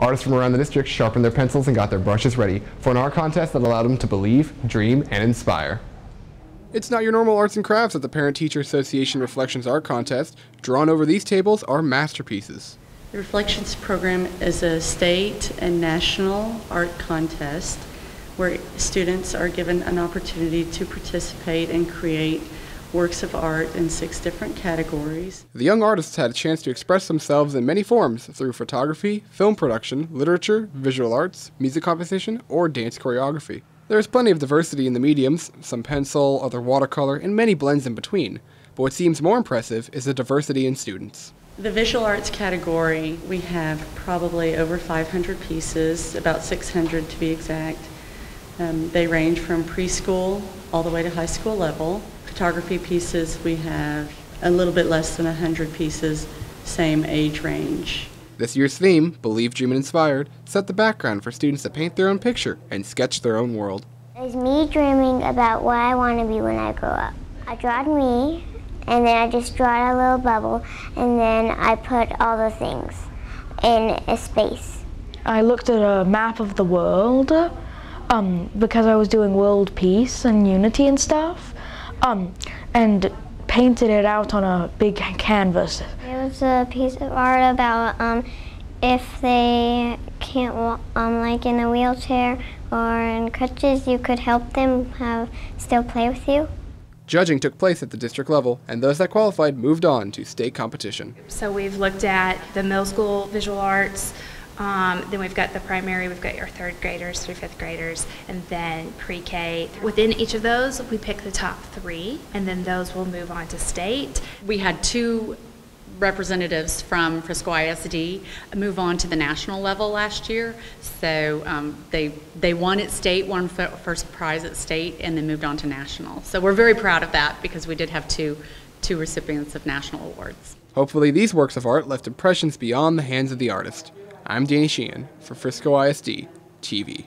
Artists from around the district sharpened their pencils and got their brushes ready for an art contest that allowed them to believe, dream, and inspire. It's not your normal arts and crafts at the Parent Teacher Association Reflections Art Contest. Drawn over these tables are masterpieces. The Reflections program is a state and national art contest where students are given an opportunity to participate and create works of art in six different categories. The young artists had a chance to express themselves in many forms through photography, film production, literature, visual arts, music composition, or dance choreography. There is plenty of diversity in the mediums, some pencil, other watercolor, and many blends in between. But what seems more impressive is the diversity in students. The visual arts category, we have probably over 500 pieces, about 600 to be exact. Um, they range from preschool all the way to high school level. Photography pieces, we have a little bit less than 100 pieces, same age range. This year's theme, Believe, Dream, and Inspired, set the background for students to paint their own picture and sketch their own world. It's me dreaming about what I want to be when I grow up. I drawed me, and then I just drawed a little bubble, and then I put all the things in a space. I looked at a map of the world um, because I was doing world peace and unity and stuff, um, and painted it out on a big canvas. It was a piece of art about um, if they can't walk, um, like in a wheelchair or in crutches, you could help them have still play with you. Judging took place at the district level, and those that qualified moved on to state competition. So we've looked at the middle school visual arts, um, then we've got the primary, we've got your third graders through fifth graders, and then pre K. Within each of those, we pick the top three, and then those will move on to state. We had two representatives from Frisco ISD move on to the national level last year. So um, they they won at state, won first prize at state, and then moved on to national. So we're very proud of that because we did have two two recipients of national awards. Hopefully, these works of art left impressions beyond the hands of the artist. I'm Danny Sheehan for Frisco ISD TV.